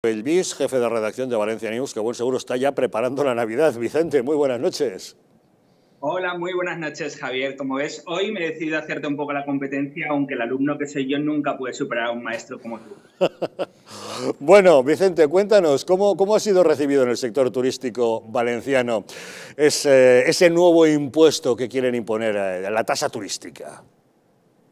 Belvis, jefe de redacción de Valencia News, que buen seguro está ya preparando la Navidad. Vicente, muy buenas noches. Hola, muy buenas noches, Javier. Como ves, hoy me he decidido hacerte un poco la competencia, aunque el alumno que soy yo nunca puede superar a un maestro como tú. bueno, Vicente, cuéntanos, ¿cómo, ¿cómo, ha sido recibido en el sector turístico valenciano ese, ese nuevo impuesto que quieren imponer, eh, la tasa turística?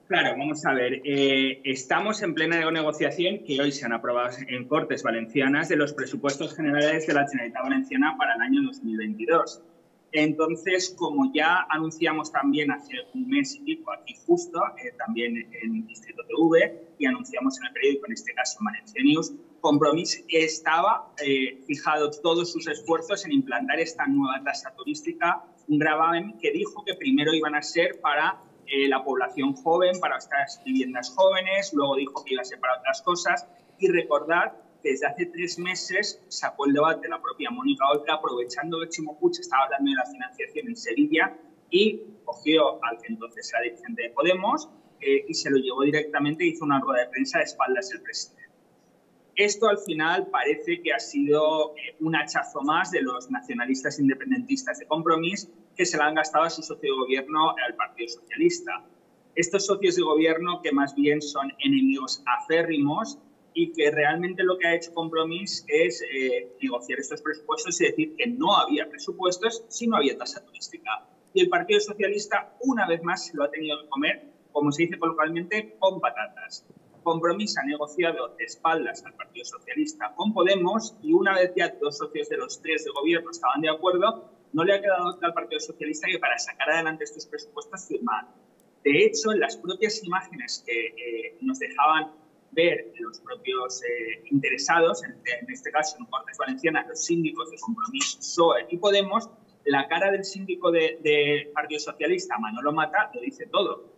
Claro, vamos a ver. Eh, estamos en plena negociación que hoy se han aprobado en Cortes Valencianas de los presupuestos generales de la Generalitat Valenciana para el año 2022. Entonces, como ya anunciamos también hace un mes y pico aquí justo, eh, también en el Distrito TV, y anunciamos en el periódico, en este caso Valencia News, Compromís estaba eh, fijado todos sus esfuerzos en implantar esta nueva tasa turística, un gravamen que dijo que primero iban a ser para eh, la población joven, para estas viviendas jóvenes, luego dijo que iba a ser para otras cosas. Y recordar que desde hace tres meses sacó el debate la propia Mónica Oltra, aprovechando que Chimo Puig estaba hablando de la financiación en Sevilla y cogió al que entonces era dirigente de Podemos eh, y se lo llevó directamente hizo una rueda de prensa de espaldas del presidente. Esto al final parece que ha sido eh, un hachazo más de los nacionalistas independentistas de Compromís que se la han gastado a su socio de gobierno, el Partido Socialista. Estos socios de gobierno que más bien son enemigos aférrimos y que realmente lo que ha hecho Compromís es eh, negociar estos presupuestos y decir que no había presupuestos si no había tasa turística. Y el Partido Socialista, una vez más, se lo ha tenido que comer, como se dice coloquialmente, con patatas. Compromís ha negociado de espaldas al Partido Socialista con Podemos y una vez ya dos socios de los tres de gobierno estaban de acuerdo, no le ha quedado al Partido Socialista que para sacar adelante estos presupuestos firmar. De hecho, en las propias imágenes que eh, nos dejaban ver los propios eh, interesados, en, este caso en Cortes Valencianas, los síndicos de Compromís, PSOE y Podemos, la cara del síndico del de Partido Socialista, Manolo Mata, lo dice todo.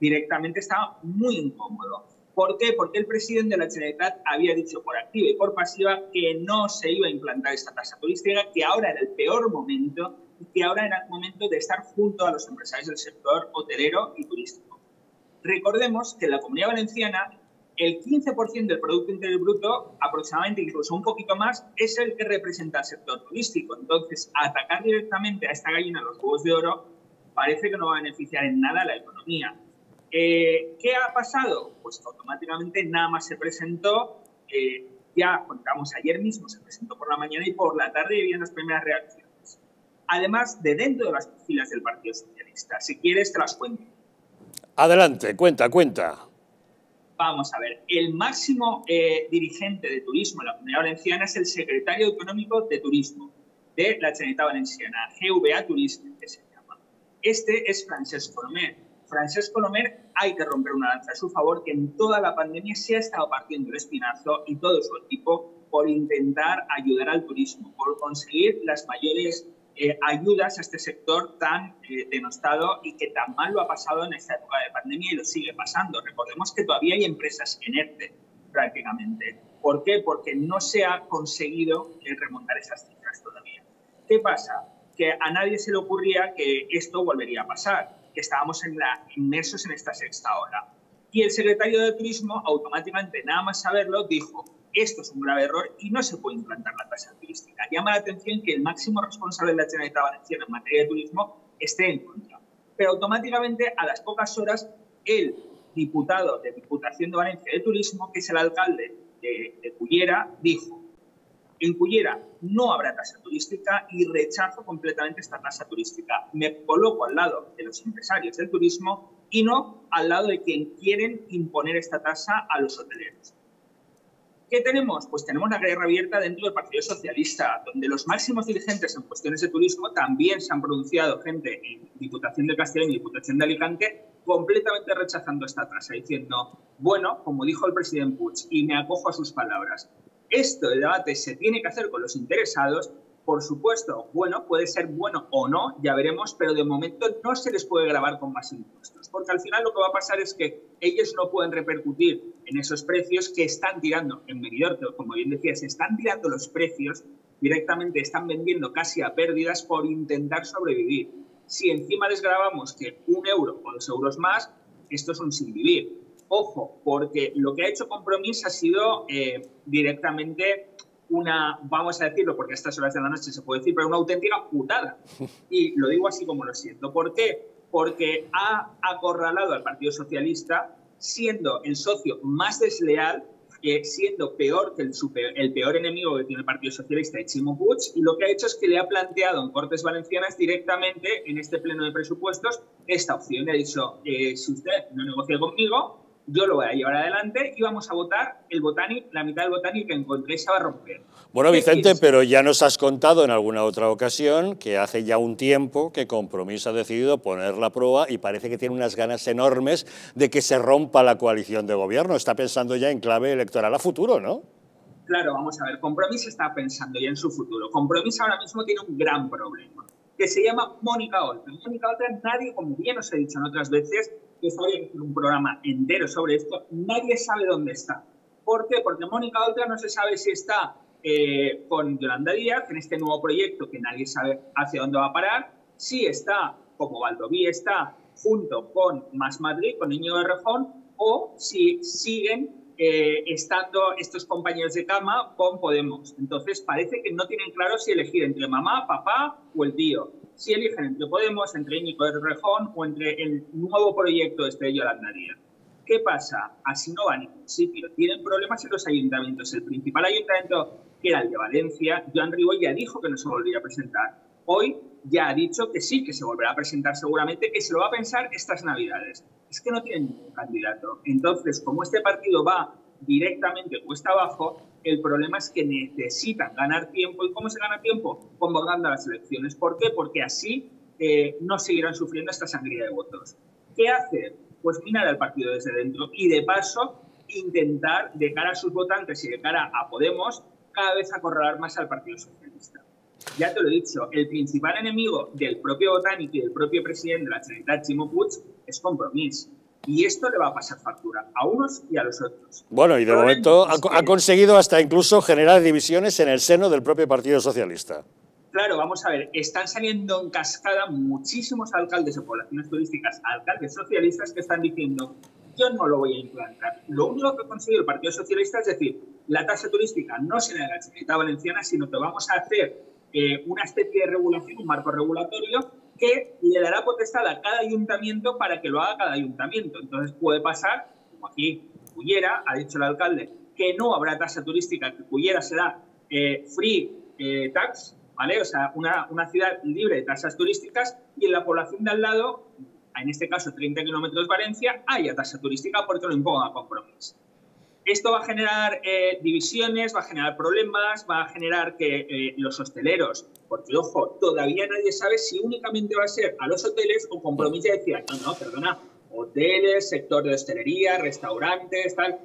Directamente estaba muy incómodo ¿Por qué? Porque el presidente de la Generalitat había dicho por activa y por pasiva que no se iba a implantar esta tasa turística, que ahora era el peor momento y que ahora era el momento de estar junto a los empresarios del sector hotelero y turístico. Recordemos que en la Comunidad Valenciana el 15% del Producto Interior Bruto, aproximadamente incluso un poquito más, es el que representa al sector turístico. Entonces, atacar directamente a esta gallina los huevos de oro parece que no va a beneficiar en nada a la economía. Eh, ¿Qué ha pasado? Pues automáticamente nada más se presentó, eh, ya contamos ayer mismo, se presentó por la mañana y por la tarde habían las primeras reacciones. Además de dentro de las filas del Partido Socialista. Si quieres, te las cuento. Adelante, cuenta, cuenta. Vamos a ver, el máximo eh, dirigente de turismo en la Comunidad Valenciana es el secretario autonómico de turismo de la Generalitat Valenciana, GVA Turismo, que se llama. Este es Francesco Romero Francesco Lomer hay que romper una lanza a su favor, que en toda la pandemia se ha estado partiendo el espinazo y todo su equipo por intentar ayudar al turismo, por conseguir las mayores eh, ayudas a este sector tan eh, denostado y que tan mal lo ha pasado en esta época de pandemia y lo sigue pasando. Recordemos que todavía hay empresas en ERTE prácticamente. ¿Por qué? Porque no se ha conseguido eh, remontar esas cifras todavía. ¿Qué pasa? Que a nadie se le ocurría que esto volvería a pasar estábamos en la, inmersos en esta sexta ola. Y el secretario de Turismo, automáticamente, nada más saberlo, dijo, esto es un grave error y no se puede implantar la tasa turística. Llama la atención que el máximo responsable de la Generalitat Valenciana en materia de turismo esté en contra. Pero automáticamente, a las pocas horas, el diputado de Diputación de Valencia de Turismo, que es el alcalde de, de Cullera, dijo, en Cullera no habrá tasa turística y rechazo completamente esta tasa turística. Me coloco al lado de los empresarios del turismo y no al lado de quien quieren imponer esta tasa a los hoteleros. ¿Qué tenemos? Pues tenemos la guerra abierta dentro del Partido Socialista, donde los máximos dirigentes en cuestiones de turismo también se han pronunciado, gente en Diputación de Castellón y Diputación de Alicante, completamente rechazando esta tasa, diciendo, bueno, como dijo el presidente Puig, y me acojo a sus palabras, esto de debate se tiene que hacer con los interesados. Por supuesto, bueno, puede ser bueno o no, ya veremos, pero de momento no se les puede grabar con más impuestos, porque al final lo que va a pasar es que ellos no pueden repercutir en esos precios que están tirando en medidor, como bien decía, se están tirando los precios directamente, están vendiendo casi a pérdidas por intentar sobrevivir. Si encima les grabamos que un euro o dos euros más, esto es un sin vivir. Ojo, porque lo que ha hecho Compromís ha sido eh, directamente una, vamos a decirlo, porque a estas horas de la noche se puede decir, pero una auténtica putada. Y lo digo así como lo siento. ¿Por qué? Porque ha acorralado al Partido Socialista siendo el socio más desleal que siendo peor que el, el, peor enemigo que tiene el Partido Socialista, Chimo Puig, y lo que ha hecho es que le ha planteado en Cortes Valencianas directamente en este pleno de presupuestos esta opción. Le ha dicho, eh, si usted no negocia conmigo, yo lo voy a llevar adelante y vamos a votar el Botanic, la mitad del Botanic que encontré se va a romper. Bueno, Vicente, pero ya nos has contado en alguna otra ocasión que hace ya un tiempo que Compromís ha decidido poner la prueba y parece que tiene unas ganas enormes de que se rompa la coalición de gobierno. Está pensando ya en clave electoral a futuro, ¿no? Claro, vamos a ver, Compromís está pensando ya en su futuro. Compromís ahora mismo tiene un gran problema, que se llama Mónica Oltra. Mónica Oltra, nadie, como bien os he dicho en otras veces, que sabía un programa entero sobre esto, nadie sabe dónde está. ¿Por qué? Porque Mónica Oltra no se sabe si está eh, con Yolanda Díaz en este nuevo proyecto que nadie sabe hacia dónde va a parar, si está, como Valdoví está, junto con Más Madrid, con Niño de Rejón, o si siguen eh, estando estos compañeros de cama con Podemos. Entonces parece que no tienen claro si elegir entre mamá, papá o el tío si eligen entre Podemos, entre Íñigo de Rejón o entre el nuevo proyecto de. ¿Qué pasa? Así no va a ningún sitio. Tienen problemas en los ayuntamientos. El principal ayuntamiento, que era el de Valencia, Joan Ribó ya dijo que no se volvería a presentar. Hoy ya ha dicho que sí, que se volverá a presentar seguramente, que se lo va a pensar estas Navidades. Es que no tienen ningún candidato. Entonces, como este partido va directamente cuesta abajo, el problema es que necesitan ganar tiempo. ¿Y cómo se gana tiempo? Convocando a las elecciones. ¿Por qué? Porque así eh, no seguirán sufriendo esta sangría de votos. ¿Qué hacer? Pues mirar al partido desde dentro y de paso intentar, de cara a sus votantes y de cara a Podemos, cada vez acorralar más al Partido Socialista. Ya te lo he dicho, el principal enemigo del propio Botánico y del propio presidente de la Generalitat, Chimo Puig, es compromiso. Y esto le va a pasar factura a unos y a los otros. Bueno, y de momento ha, conseguido hasta incluso generar divisiones en el seno del propio Partido Socialista. Claro, vamos a ver, están saliendo en cascada muchísimos alcaldes de poblaciones turísticas, alcaldes socialistas que están diciendo, yo no lo voy a implantar. Lo único que ha conseguido el Partido Socialista es decir, la tasa turística no será de la Comunidad Valenciana, sino que vamos a hacer eh, una especie de regulación, un marco regulatorio que le dará potestad a cada ayuntamiento para que lo haga cada ayuntamiento. Entonces puede pasar, como aquí Cullera, ha dicho el alcalde, que no habrá tasa turística, que Cullera será eh, free eh, tax, ¿vale? O sea, una, una ciudad libre de tasas turísticas y en la población de al lado, en este caso 30 kilómetros Valencia, haya tasa turística porque lo imponga compromiso. Esto va a generar eh, divisiones, va a generar problemas, va a generar que eh, los hosteleros, porque ojo, todavía nadie sabe si únicamente va a ser a los hoteles o compromiso decía, no, no, perdona, hoteles, sector de hostelería, restaurantes, tal.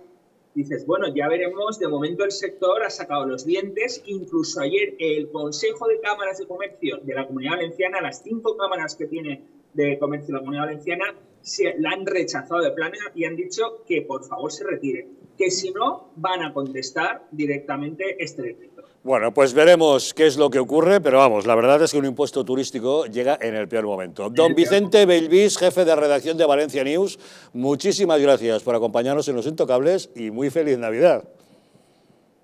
Dices, bueno, ya veremos, de momento el sector ha sacado los dientes, incluso ayer el Consejo de Cámaras de Comercio de la Comunidad Valenciana, las cinco cámaras que tiene de comercio de la Comunidad Valenciana, se la han rechazado de plano y han dicho que por favor se retire que si no van a contestar directamente este decreto. Bueno, pues veremos qué es lo que ocurre, pero vamos, la verdad es que un impuesto turístico llega en el peor momento. Don Vicente Belvis, jefe de redacción de Valencia News, muchísimas gracias por acompañarnos en Los Intocables y muy feliz Navidad.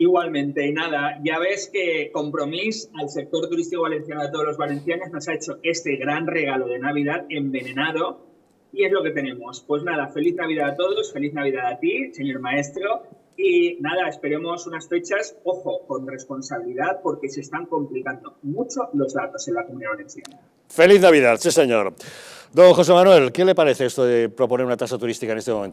Igualmente, y nada, ya ves que Compromís al sector turístico valenciano de todos los valencianos nos ha hecho este gran regalo de Navidad envenenado y es lo que tenemos. Pues nada, feliz Navidad a todos, feliz Navidad a ti, señor maestro. Y nada, esperemos unas fechas, ojo, con responsabilidad, porque se están complicando mucho los datos en la comunidad valenciana. Feliz Navidad, sí señor. Don José Manuel, ¿qué le parece esto de proponer una tasa turística en este momento?